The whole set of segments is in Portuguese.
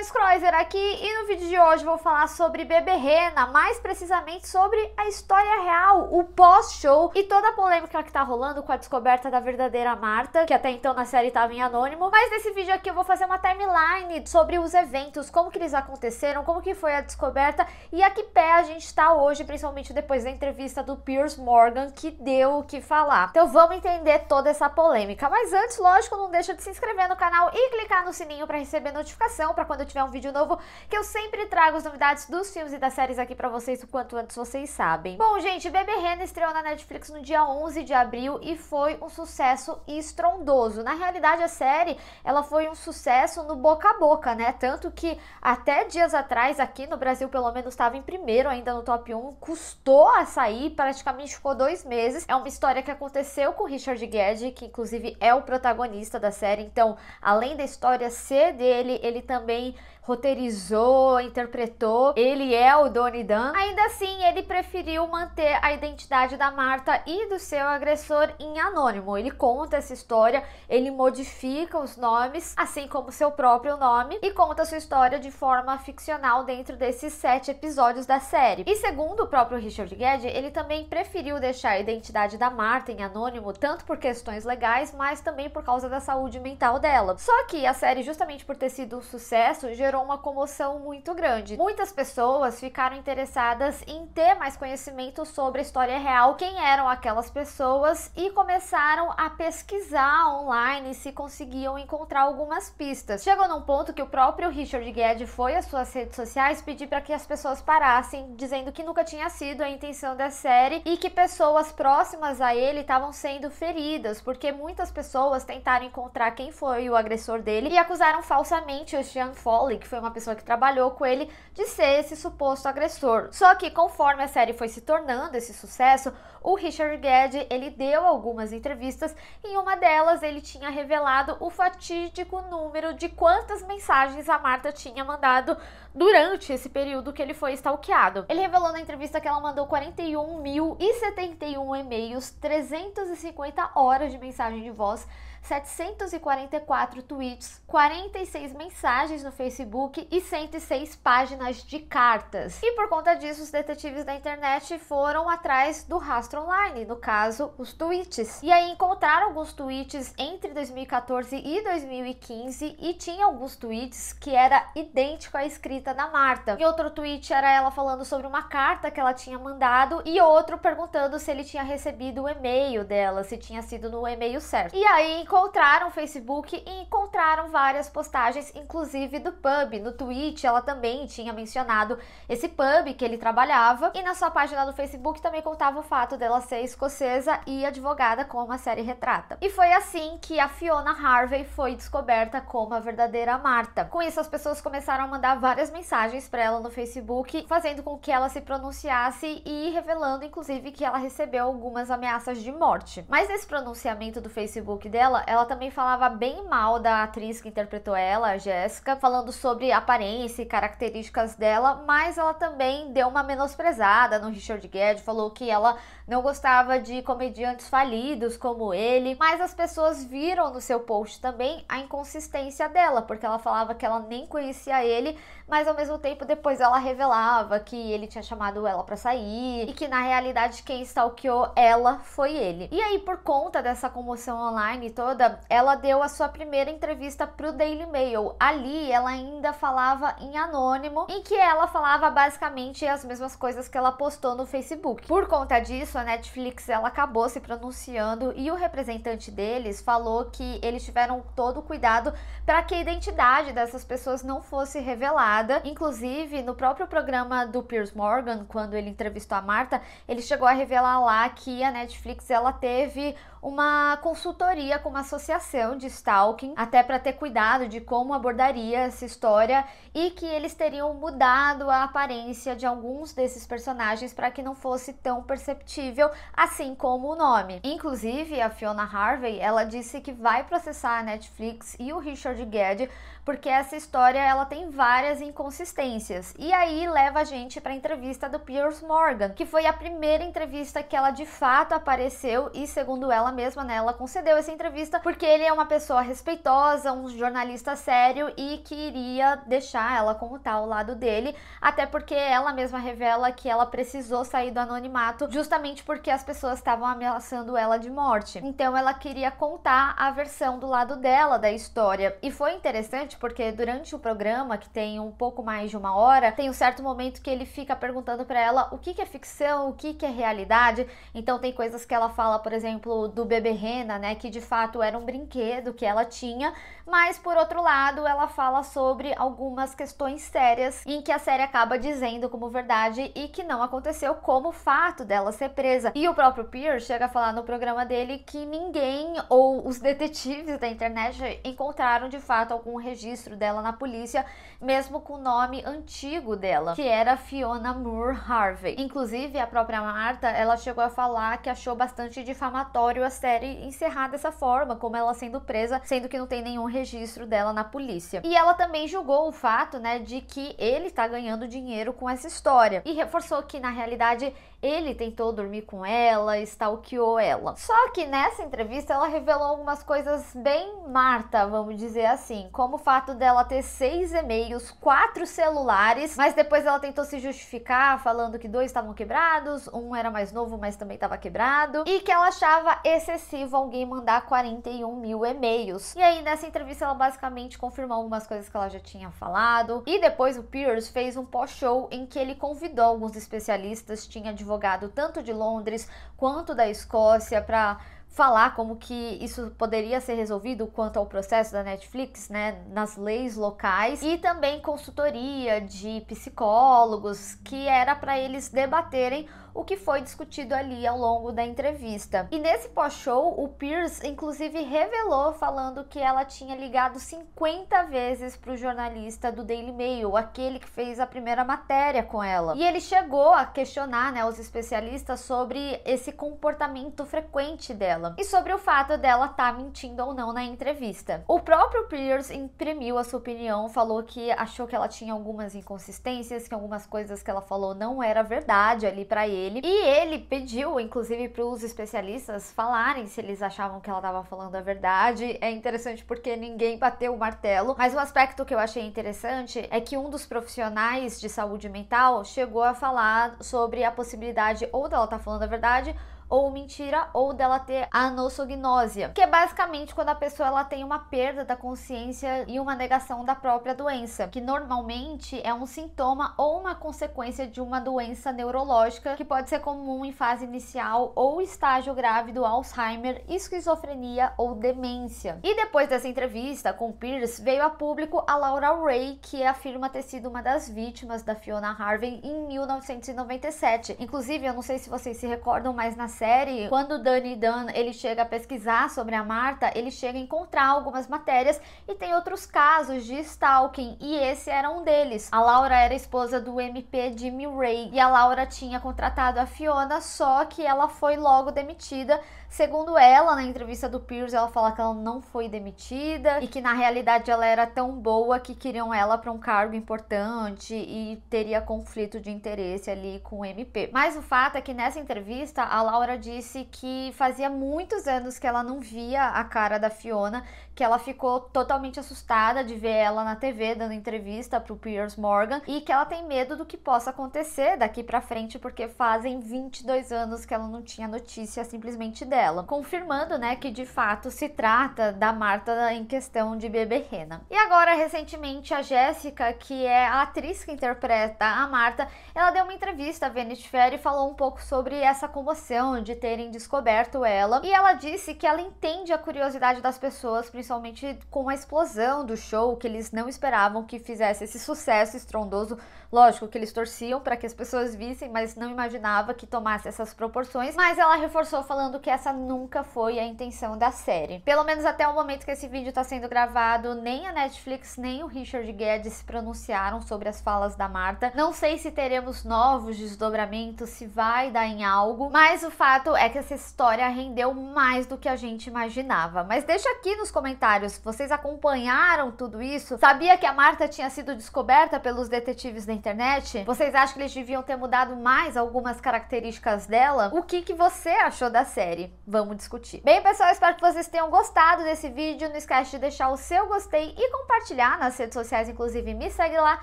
Simões Kreuzer aqui e no vídeo de hoje vou falar sobre Bebê Rena, mais precisamente sobre a história real, o pós-show e toda a polêmica que tá rolando com a descoberta da verdadeira Marta, que até então na série estava em anônimo. Mas nesse vídeo aqui eu vou fazer uma timeline sobre os eventos, como que eles aconteceram, como que foi a descoberta e a que pé a gente tá hoje, principalmente depois da entrevista do Piers Morgan, que deu o que falar. Então vamos entender toda essa polêmica. Mas antes, lógico, não deixa de se inscrever no canal e clicar no sininho para receber notificação para quando eu tiver um vídeo novo, que eu sempre trago as novidades dos filmes e das séries aqui para vocês o quanto antes vocês sabem. Bom, gente, Bebê Rena estreou na Netflix no dia 11 de abril e foi um sucesso estrondoso. Na realidade, a série, ela foi um sucesso no boca a boca, né? Tanto que até dias atrás, aqui no Brasil, pelo menos, estava em primeiro ainda no top 1, custou a sair, praticamente ficou dois meses. É uma história que aconteceu com Richard Gere, que inclusive é o protagonista da série, então, além da história ser dele, ele também roteirizou, interpretou, ele é o Donnie Dan. Ainda assim, ele preferiu manter a identidade da Marta e do seu agressor em anônimo. Ele conta essa história, ele modifica os nomes, assim como seu próprio nome, e conta sua história de forma ficcional dentro desses sete episódios da série. E segundo o próprio Richard Gere, ele também preferiu deixar a identidade da Marta em anônimo, tanto por questões legais, mas também por causa da saúde mental dela. Só que a série, justamente por ter sido um sucesso, gerou uma comoção muito grande. Muitas pessoas ficaram interessadas em ter mais conhecimento sobre a história real, quem eram aquelas pessoas e começaram a pesquisar online se conseguiam encontrar algumas pistas. Chegou num ponto que o próprio Richard Gere foi às suas redes sociais pedir para que as pessoas parassem, dizendo que nunca tinha sido a intenção da série e que pessoas próximas a ele estavam sendo feridas, porque muitas pessoas tentaram encontrar quem foi o agressor dele e acusaram falsamente o Sean Foley, que foi uma pessoa que trabalhou com ele, de ser esse suposto agressor. Só que conforme a série foi se tornando esse sucesso, o Richard Gere, ele deu algumas entrevistas e em uma delas ele tinha revelado o fatídico número de quantas mensagens a Marta tinha mandado durante esse período que ele foi stalkeado. Ele revelou na entrevista que ela mandou 41.071 e-mails, 350 horas de mensagem de voz, 744 tweets, 46 mensagens no Facebook e 106 páginas de cartas. E por conta disso, os detetives da internet foram atrás do rastro online, no caso, os tweets. E aí encontraram alguns tweets entre 2014 e 2015 e tinha alguns tweets que era idêntico à escrita da Marta. E outro tweet era ela falando sobre uma carta que ela tinha mandado e outro perguntando se ele tinha recebido o e-mail dela, se tinha sido no e-mail certo. E aí encontraram o Facebook e encontraram várias postagens, inclusive do pub. No tweet, ela também tinha mencionado esse pub que ele trabalhava. E na sua página do Facebook também contava o fato dela ser escocesa e advogada, como a série retrata. E foi assim que a Fiona Harvey foi descoberta como a verdadeira Marta. Com isso, as pessoas começaram a mandar várias mensagens para ela no Facebook, fazendo com que ela se pronunciasse e revelando, inclusive, que ela recebeu algumas ameaças de morte. Mas nesse pronunciamento do Facebook dela, ela também falava bem mal da atriz que interpretou ela, a Jéssica, falando sobre aparência e características dela, mas ela também deu uma menosprezada no Richard Gere, falou que ela não gostava de comediantes falidos como ele, mas as pessoas viram no seu post também a inconsistência dela, porque ela falava que ela nem conhecia ele, mas ao mesmo tempo depois ela revelava que ele tinha chamado ela para sair e que na realidade quem stalkeou ela foi ele. E aí por conta dessa comoção online toda toda, ela deu a sua primeira entrevista para o Daily Mail. Ali ela ainda falava em anônimo, em que ela falava basicamente as mesmas coisas que ela postou no Facebook. Por conta disso, a Netflix ela acabou se pronunciando e o representante deles falou que eles tiveram todo o cuidado para que a identidade dessas pessoas não fosse revelada. Inclusive, no próprio programa do Piers Morgan, quando ele entrevistou a Marta, ele chegou a revelar lá que a Netflix ela teve uma consultoria com uma associação de stalking, até para ter cuidado de como abordaria essa história e que eles teriam mudado a aparência de alguns desses personagens para que não fosse tão perceptível, assim como o nome. Inclusive, a Fiona Harvey, ela disse que vai processar a Netflix e o Richard Gere porque essa história ela tem várias inconsistências. E aí leva a gente para a entrevista do Piers Morgan, que foi a primeira entrevista que ela de fato apareceu e segundo ela mesma, né, ela concedeu essa entrevista porque ele é uma pessoa respeitosa, um jornalista sério e que iria deixar ela contar o lado dele, até porque ela mesma revela que ela precisou sair do anonimato justamente porque as pessoas estavam ameaçando ela de morte. Então ela queria contar a versão do lado dela da história. E foi interessante porque durante o programa, que tem um pouco mais de uma hora, tem um certo momento que ele fica perguntando para ela o que, que é ficção, o que, que é realidade. Então tem coisas que ela fala, por exemplo, do bebê Rena, né, que de fato era um brinquedo que ela tinha, mas por outro lado, ela fala sobre algumas questões sérias em que a série acaba dizendo como verdade e que não aconteceu como fato dela ser presa. E o próprio Pierce chega a falar no programa dele que ninguém ou os detetives da internet encontraram de fato algum registro dela na polícia, mesmo com o nome antigo dela, que era Fiona Moore Harvey. Inclusive, a própria Marta, ela chegou a falar que achou bastante difamatório a série encerrar dessa forma, como ela sendo presa, sendo que não tem nenhum registro dela na polícia. E ela também julgou o fato, né, de que ele tá ganhando dinheiro com essa história e reforçou que na realidade ele tentou dormir com ela, stalkeou ela. Só que nessa entrevista ela revelou algumas coisas bem Marta, vamos dizer assim, como fato dela ter seis e-mails, quatro celulares, mas depois ela tentou se justificar falando que dois estavam quebrados, um era mais novo, mas também estava quebrado, e que ela achava excessivo alguém mandar 41 mil e-mails. E aí nessa entrevista ela basicamente confirmou algumas coisas que ela já tinha falado, e depois o Pierce fez um pós-show em que ele convidou alguns especialistas, tinha advogado tanto de Londres quanto da Escócia para falar como que isso poderia ser resolvido quanto ao processo da Netflix, né, nas leis locais e também consultoria de psicólogos que era para eles debaterem o que foi discutido ali ao longo da entrevista. E nesse pós-show, o Pierce inclusive revelou falando que ela tinha ligado 50 vezes para o jornalista do Daily Mail, aquele que fez a primeira matéria com ela. E ele chegou a questionar, né, os especialistas sobre esse comportamento frequente dela e sobre o fato dela estar tá mentindo ou não na entrevista. O próprio Pierce imprimiu a sua opinião, falou que achou que ela tinha algumas inconsistências, que algumas coisas que ela falou não era verdade ali para ele ele. E ele pediu, inclusive, para os especialistas falarem se eles achavam que ela estava falando a verdade. É interessante porque ninguém bateu o martelo. Mas o aspecto que eu achei interessante é que um dos profissionais de saúde mental chegou a falar sobre a possibilidade ou dela estar tá falando a verdade ou mentira ou dela ter anosognosia, que é basicamente quando a pessoa ela tem uma perda da consciência e uma negação da própria doença, que normalmente é um sintoma ou uma consequência de uma doença neurológica que pode ser comum em fase inicial ou estágio grave do Alzheimer, esquizofrenia ou demência. E depois dessa entrevista com Pierce, veio a público a Laura Ray, que afirma ter sido uma das vítimas da Fiona Harvey em 1997. Inclusive, eu não sei se vocês se recordam, mas na série, quando o Danny Dunn ele chega a pesquisar sobre a Marta, ele chega a encontrar algumas matérias e tem outros casos de stalking e esse era um deles. A Laura era esposa do MP Jimmy Ray e a Laura tinha contratado a Fiona, só que ela foi logo demitida Segundo ela, na entrevista do Pierce, ela fala que ela não foi demitida e que na realidade ela era tão boa que queriam ela para um cargo importante e teria conflito de interesse ali com o MP. Mas o fato é que nessa entrevista a Laura disse que fazia muitos anos que ela não via a cara da Fiona, que ela ficou totalmente assustada de ver ela na TV dando entrevista pro Pierce Morgan e que ela tem medo do que possa acontecer daqui para frente porque fazem 22 anos que ela não tinha notícia simplesmente dela dela, confirmando, né, que de fato se trata da Marta em questão de bebê Rena. E agora, recentemente, a Jéssica, que é a atriz que interpreta a Marta, ela deu uma entrevista à Vanity Fair e falou um pouco sobre essa comoção de terem descoberto ela. E ela disse que ela entende a curiosidade das pessoas, principalmente com a explosão do show, que eles não esperavam que fizesse esse sucesso estrondoso. Lógico que eles torciam para que as pessoas vissem, mas não imaginava que tomasse essas proporções. Mas ela reforçou falando que essa essa nunca foi a intenção da série. Pelo menos até o momento que esse vídeo está sendo gravado, nem a Netflix nem o Richard Guedes se pronunciaram sobre as falas da Marta. Não sei se teremos novos desdobramentos, se vai dar em algo, mas o fato é que essa história rendeu mais do que a gente imaginava. Mas deixa aqui nos comentários, vocês acompanharam tudo isso? Sabia que a Marta tinha sido descoberta pelos detetives da internet? Vocês acham que eles deviam ter mudado mais algumas características dela? O que, que você achou da série? Vamos discutir. Bem, pessoal, espero que vocês tenham gostado desse vídeo. Não esquece de deixar o seu gostei e compartilhar nas redes sociais, inclusive me segue lá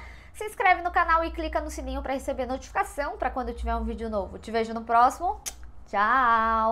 se inscreve no canal e clica no sininho para receber notificação para quando tiver um vídeo novo. Te vejo no próximo. Tchau!